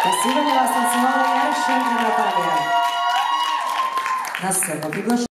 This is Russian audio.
Спасибо, вас танцевала я, Наталья. На сцену приглашаю.